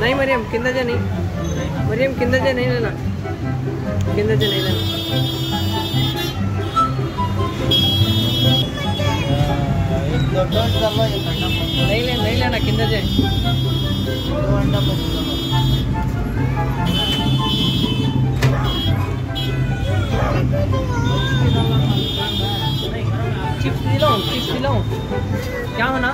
नहीं, मरियम, किंदा नहीं। मरियम, किंदा नहीं लेना। किंदा नहीं लेना। नहीं ले, नहीं लेना, किंदा चिप्स दिलाऊं चिप्स दिलाऊं। क्या होना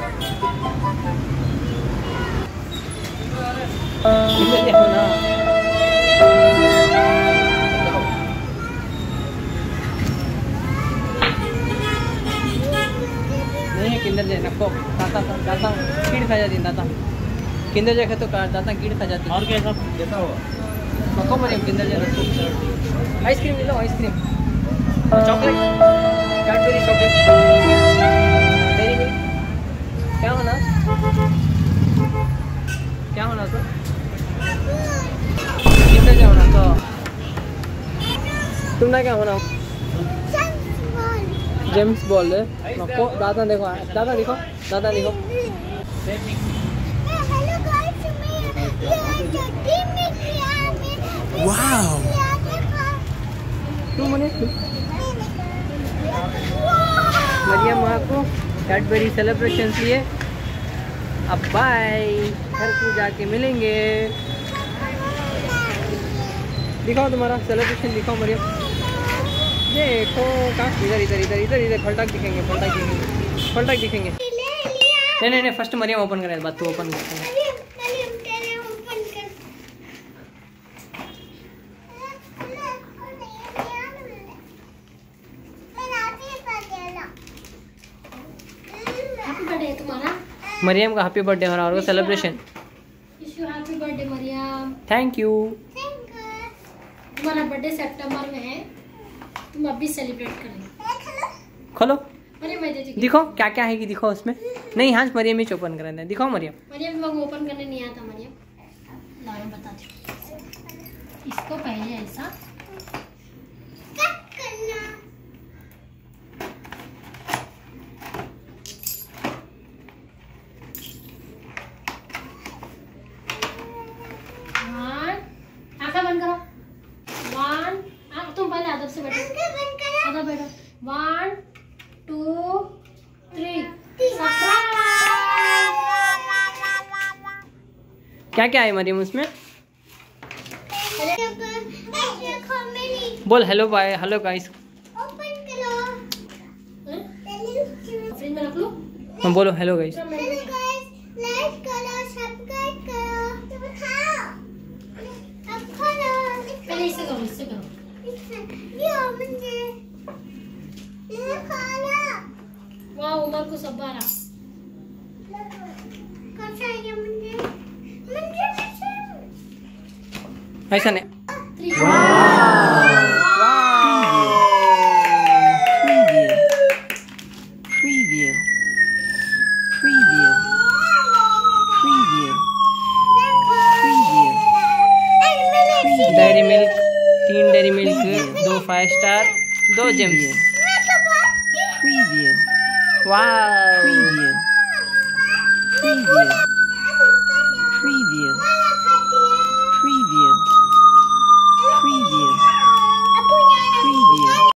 किंदर जे नको दाता दाता कीड़ खा जाती दाता। किंदर जे तो का- दाता कीड़ खा जाती और कैसा कैसा हुआ। नको मरियम किंदर जे नको आइसक्रीम ले लो ice cream chocolate? Cadbury chocolate. Dairy milk क्या होना? क्या होना तो? किंदर जे होना तो। तुमने क्या होना? जेम्स बॉल है नको दादा देखो दादा देखो दादा देखो Wow. तू मने मरियम को कैडबरी सेलिब्रेशन लिए अब बाय घर को जाके मिलेंगे दिखाओ तुम्हारा सेलिब्रेशन दिखाओ मरियम देखो इधर इधर इधर इधर इधर फलटक दिखेंगे फलटक दिखेंगे फलटक दिखेंगे। नहीं नहीं नहीं फ़र्स्ट मरियम ओपन करें बात तू ओपन कर। हैप्पी मरियम का हैप्पी बर्थडे हो रहा है और celebration wish you happy birthday Mariyam. Thank you तुम्हारा बर्थडे सितंबर में है। तुम अभी सेलिब्रेट करें खोलो। दिखो क्या क्या है। कि दिखो उसमें? नहीं हाँ मरियम ही ओपन करें दे। दिखाओ मरियम। मरियम ओपन करने नहीं आता मरियम। लाओ मैं बताती इसको पहले ऐसा वन आँखें बंद करो। वन तुम पहले आदत से बैठो। वन टू थ्री क्या क्या है मरियम उसमें? बोल हेलो बाय हेलो गाइस हाँ बोलो हेलो गाइस पहले इससे करो इससे करो। वाह उमर को सब आ रहा ऐसा नहीं three Preview. Preview. Preview. Preview. Preview. Dairy Milk तीन डेयरी मिल्क दो फाइव स्टार दो जेम्स Preview. वाह Preview. Preview.